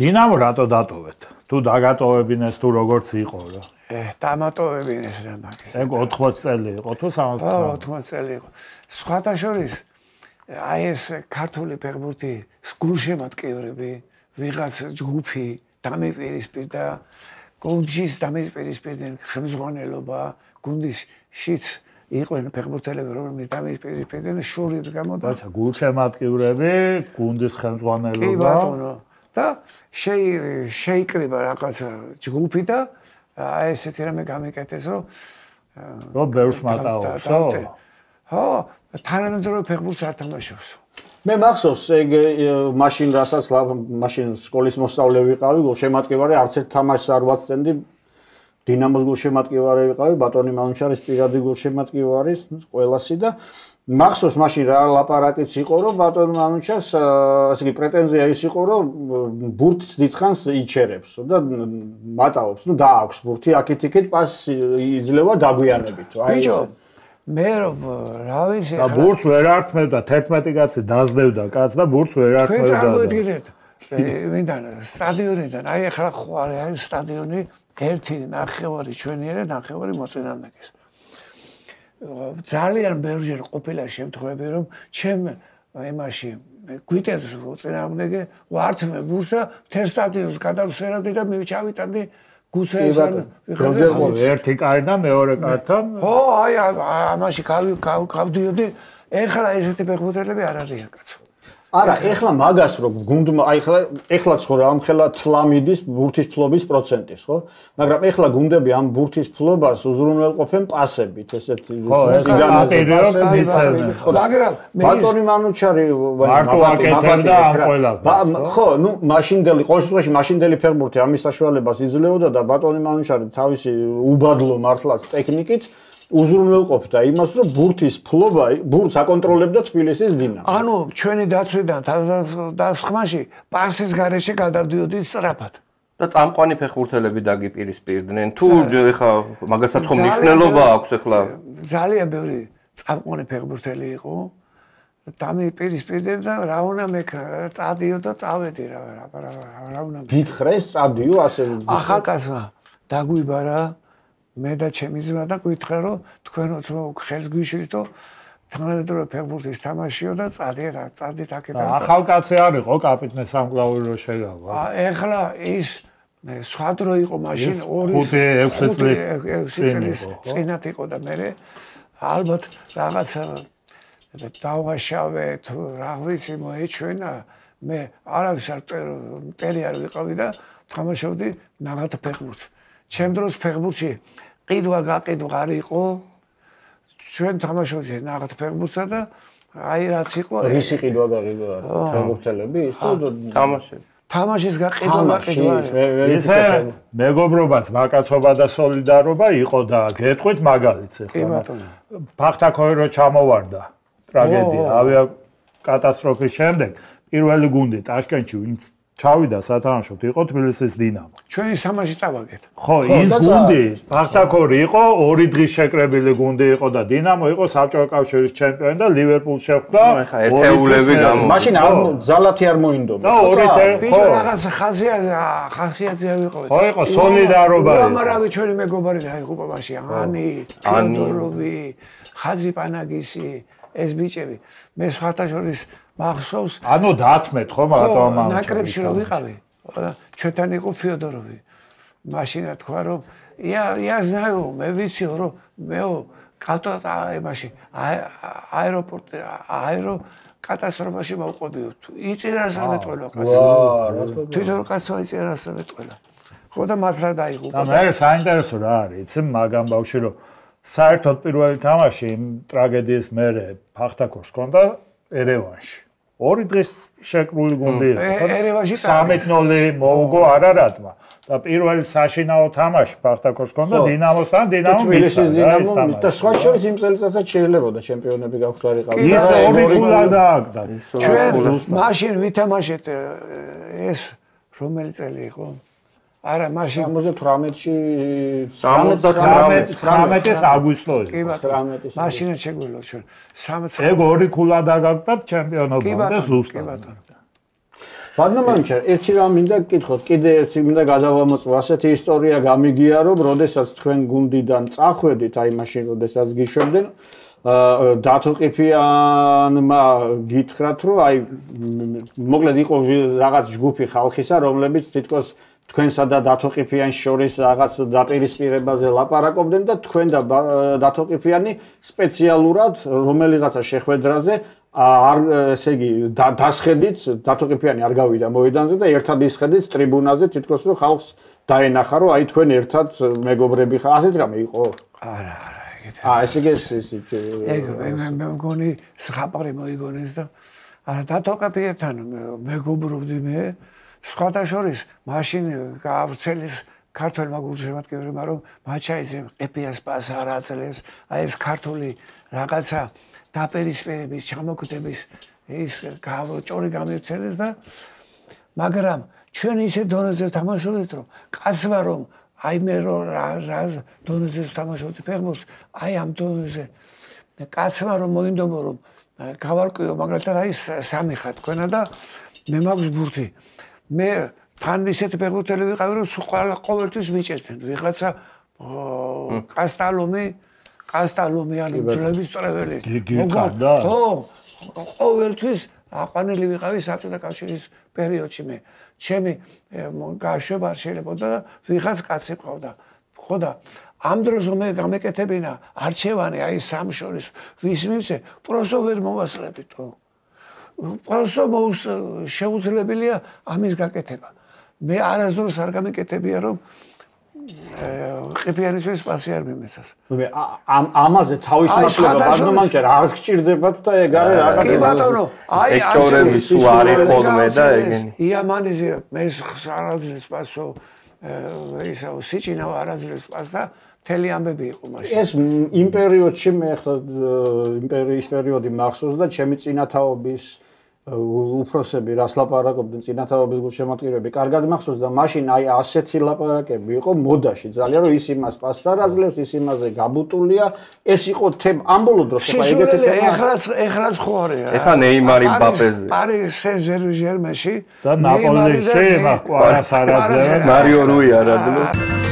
დინამო რატო დატოვეთ? თუ დაგატოვებინეს თუ როგორც იყო რა. ე, დამატოვებინეს რა მაგის. ეგ 80 წელი იყო თუ 60 წელი? 80 წელი იყო. სხვათა შორის აი ეს ქართული ფეხბურთი სგულშემატკივრები, ვიღაც ჯგუფი დამეპირისპირდა გუნდის დამეპირისპირდნენ ხელმძღვანელობა, გუნდის შიც იყვნენ ფეხბურთელები, რომლებიც დამეპირისპირდნენ შურის გამო და რაცა გულშემატკივრები, გუნდის ხელმძღვანელობა. კი ბატონო. და შეიკრიბა რაღაცა ჯგუფი და აი ესეთი რამე გამიკეთეს რომ რო ბევრს მატაობს ხო? ხო, თანამედროვე ფეხბურთს არ თამაშობს. მე მახსოვს ეგ მაშინ რასაც მაშინ სკოლის მოსწავლე ვიყავი, გულშემატკივარი არც ერთ თამაშს არ ვაცდენდი. დინამოს გულშემატკივარი ვიყავი, ბატონი მანუჩარის პირადი გულშემატკივარის, ყველასი და მახსოვს მაშინ რა ლაპარაკიც იყო რომ ბატონ მანუჩას ასე იგი პრეტენზია ის იყო რომ ბურთს დიდხანს იჩერებს და მატაობს. ნუ დააქვს ბურთი აქეთ-იქეთ პას იძლევა დაგვიანებით. აი ბიჭო მე რომ რა ვიცი და ბურთს ვერ ართმევდა 11 კაცი დაძდევდა კაც და ბურთს ვერ ართმევდა და მოიდგინეთ მინდა სტადიონიდან. აი ახლა ხო არის სტადიონი ერთი ნახევარი ჩვენიერე ნახევარი მოწინააღმდეგეს ძალიან ბევრჯერ ყოფილა შემთხვევები რომ ჩემ იმაში გვიტეს წინააღმდეგე ვართმე ბურსა თერ სტადიონს გადავსერადი და მივჩავიტანდი გუსეესან ვიღებდი ერთი კარი და მეორე კართან. ხო აი ამაში გავდიოდი. ეხლა ესეთი ფეხბურთელები არ არიან კაცო არა, ეხლა მაგას რო გუნდმა, აი ეხლა ეხლაც ხო რა ამხელა თლამიდის ბურთის ფლობის პროცენტის, ხო? მაგრამ ეხლა გუნდები ამ ბურთის ფლობას უზრუნველყოფენ პასებით, ესეთი სიგანაზე. მაგრამ ბატონი მანუჩარი მარტო აკეთებდა ამ ყველას. ხო, ნუ მაშინდელი, ყოველ შემთხვევაში მაშინდელი ფეხბურთი ამის საშუალებას იძლეოდა და ბატონი მანუჩარი თავისი უბადლო მართლაც ტექნიკით უზრუნველყოფდა იმას, რომ ბურთის ფლობა ბურთს აკონტროლებდა თბილისის დინამო. ანუ ჩვენი დაცვიდან დასხმაში პასის გარეშე გადავდიოდი სწრაფად. და წამყვანი ფეხბურთელები დაგიპირისპირდნენ. თუ ეხა მაგასაც ხომ მნიშვნელობა აქვს ეხლა? ძალიან ბევრი წამყვანი ფეხბურთელი იყო. დამიპირისპირდნენ და რა უნდა მე წადიო და წავედი რა რა რა უნდა გითხრეს წადიო ასე ახალკაცმა დაგვიბარა მე და ჩემი ძმა და გითხრა რომ თქვენოც ხელს გვიშლითო თანამედროვე ფეხბურთის თამაშიო და წადი რა წადი თაკეთან და ახალკაცი არისო კაპიტანი სამკლავი რო შეგავა. ა ეხლა ის სხვა დრო იყო მაშინ 2 5 6 წლის წინათ იყო და მე ალბათ რაღაც დავაშავე თუ რა ვიცი მოეჩვენა მე არავის არ ტერი არ ვიყავი და თამაშობდი ნაღად ფეხბურთს ჩემ დროს ფეხბურთში ყიდვა გაყიდვა არ იყო. ჩვენ თამაშობდი ნაღად ფეხბურთსა და აი რაც იყო რისი ყიდვა გაყიდვა? ფეხბურთელები ის თუ თამაშები თამაშის გაყიდვა გაყიდვა ისე მეგობრობაც მაკაცობა და სოლიდარობა იყო და გეტყვით მაგალითს ხო კი ბატონო. ფახტაქოი რო ჩამოვარდა. ტრაგედია. ავია კატასტროფის შემდეგ პირველი გუნდი ტაშკენტში ვინც ჩავიდა სათამაშოდ იყო თბილისის დინამო. ჩვენი სამაში წავაგეთ. ხო, ის გუნდი ფახტაქორი იყო, ორი დღის შეკრებილი გუნდი იყო და დინამო იყო საბჭოთა კავშირის ჩემპიონი და ლივერპულს შეხვდა. ნუ ეხა ერთეულები გამო. მაშინ არ ზალათი არ მოინდომა. და ორი თე ხო. რაღაც ხასიათი ხასიათი ვიყო. ხო, იყო სოლიდარობა. ამარავი ჩვენი მეგობარი დაიღუპა მაშინ. ანი, თეოდოროვი, ხაძი პანაგისი, ეს ბიჭები. მე სხვათა შორის მახსოვს ანუ დაათმეთ ხო მაგრამ ამ ნაკრებში რო ვიყავი ჩვენთან იყო ფიოდოროვი მაშინა თქვა რომ я я знаю მე ვიცი რომ მეო კატო აებაში აეროპორტი აერო კატასტროფაში მოყვებიო იწირა სამეთყველო კაცო თვითონ კაცო იწირა სამეთყველო ხო და მართლა დაიღუპა და მე საინტერესო რა არის იცი მაგამ ბავში რომ საერთოდ პირველი თამაში იმ ტრაგედიის მერე ფახტაკოს ჰქონდა ერევანში ორი დღის შეკრული გუნდი იყო ერევანში 13-0 მოუგო არარატმა. და პირველი საშინაო თამაში ფახტაკოს კონდა დინამოსთან დინამო თბილისის დინამო და სხვა შორის იმ წელიწადსაც შეიძლებაოდა ჩემპიონები გახვდარიყავი. ის ორი ქულა დააგდა. ჩვენ მაშინ ვითამაშეთ ეს რომელი წელი იყო? არა, მაშინ 78-ში 19-19 აგვისტო იყო. კი ბატონო. მაშინ შეგვიძლია ჩვენ 60 ეგ ორი ქულა დაგაგდათ ჩემპიონობა და ზუსტად. კი ბატონო. ბადნამანჩა, ერთი რამ მინდა გკითხოთ, კიდე ერთი მინდა გადავამოწმო, ასეთი ისტორია გამიგია, რომ როდესაც თქვენ გუნდიდან წახვედით, აი მაშინ როდესაც გიშვებდნენ, დათოყიფიანმა გითხრათ, რომ აი მოკლედ იყო რაღაც ჯგუფი ხალხისა, რომლებიც თითქოს თქვენსა და დათოყიფიანს შორის რაღაც დაპირისპირებაზე ლაპარაკობდნენ და თქვენ და დათოყიფიანი სპეციალურად რომელიღაცა შეხვედრაზე არ ესე იგი დასხედით დათოყიფიანი არ გავიდა მოედანზე და ერთად ისხედით ტრიბუნაზე თითქოს რომ ხალხს დაენახა რომ აი თქვენ ერთად მეგობრები ხარ ასეთ რამე იყო? არა არა აა ესე იგი ეს ეგ მე მგონი სხაპარი მოიგონეს და არა დათოყიფიანთან მეგობრობდი მე. სხვათა შორის მაშინ გაავრცელის ქართულმა გულშემატკივრებმა რომ მაჩაიძე ეპიას პას არ აძლევს. აი ეს ქართული რაღაცა დაპირისპირების ჩამოკვდების ის ჭორი გამივრცელეს და მაგრამ ჩვენ ისე დონეზე თამაშობთ რომ კაცმა რომ აი მე რომ რა რა დონეზე თამაშობთ ფეხბურთს აი ამ დონეზე. კაცმა რომ მოინდომო რომ გავარკვიო მაგალითად აი სამი ხა თქვენა და მე მაქვს ბურთი. მე თან ისეთ ფეხბურთელი ვიყავი რომ ყველა ყოველთვის მიჭერდნენ ვიღაცა კასტალომი კასტალომი არის ძვლების წრეველი მოგა ხო ყოველთვის აყვანილი ვიყავი საბჭოთა კავშირის პერიოდში მე. ჩემი გაშვება შეიძლება და ვიღაც კაცი ყავდა. ხო და ამ დროს მე გამეკეთებინა არჩევანი აი სამშორის ვის მივცე? პროსო ვერ მოვასწრებდით ხო პროსო შეუძლებელია ამის გაკეთება. მე არასდროს არ გამეკეთებია რომ ყიფიანისთვის პასი არ მიმეცას. მე ამ ამაზე თავის მასლება ბარნომანჭერ არ გჭირდებათ და ეგ არის რაღაც კი ბატონო, აი ეჭორები სულ არის ხოლმე და ეგენი. იამანიზე მე ხარაძლის პასო ისა სიჩინა არაძლის პას და მთელი ამბები იყო მაშინ. ეს იმ პერიოდში მე ახლა იმპერიის პერიოდი მახსოვს და ჩემი წინათაობის უფროსები რას ლაპარაკობდნენ წინათაობის გულშემატკივრები კარგად მახსოვს და მაშინ აი ასეთი ლაპარაკები იყო მოდაში. ძალიან რომ ის იმას პასარ აძლევს ის იმაზე გაბუტულია. ეს იყო თემ ამ ბოლო დროს ხო ეგეთი თემა ეხლაც ეხლაც ხო არის ეხა ნეიმარი მბაპეზე პარი სენ-ჟერმენში და ნაპოლიში ყვარას არ აძლევს მარიო რუი არ აძლევს